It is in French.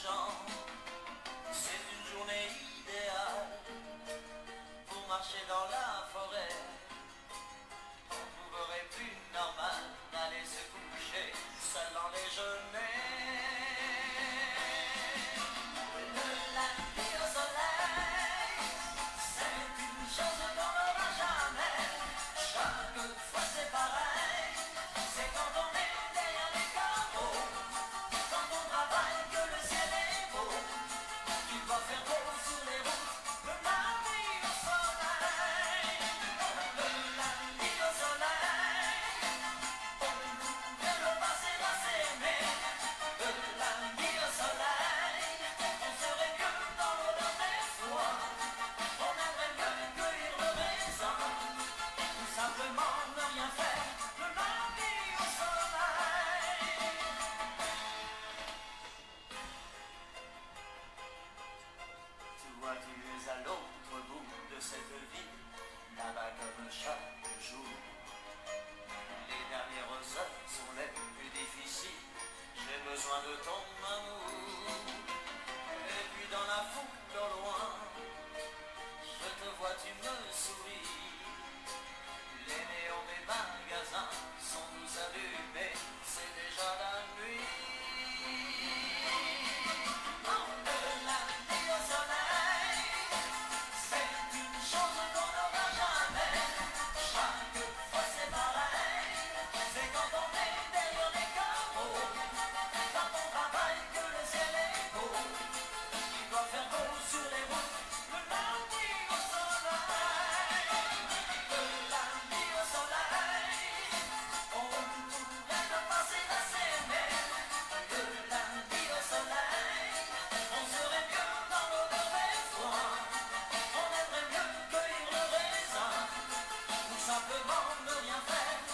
C'est une journée idéale pour marcher dans la forêt. On trouverait plus normal d'aller se coucher seul dans les jeunes. mieux à l'autre bout de cette vie, là-bas comme chaque jour. belong to your family.